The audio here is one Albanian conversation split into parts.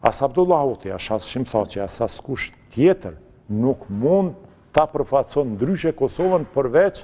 As Abdullah Hoti, as Hashim Thaçi, as askush tjetër nuk mund ta përfaqëson ndryshe Kosovën përveç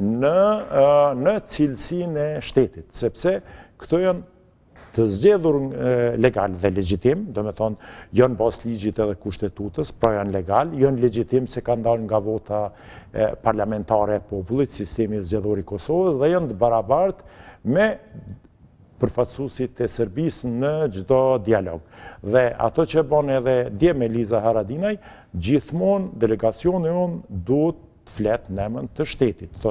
në cilësinë e shtetit, sepse këto janë të zgjedhur legal dhe legjitim, domethënë, janë mbas ligjit edhe kushtetutës, pra janë legal, janë legjitim se kanë dalë nga vota parlamentare e popullit, sistemi zgjedhor i Kosovës, dhe janë të barabartë me përfaqësuesit e Serbisë në çdo dialog. Dhe atë që bën edhe dje Meliza Haradinaj, gjithmonë delegacioni ynë duhet të flet në emër të shtetit.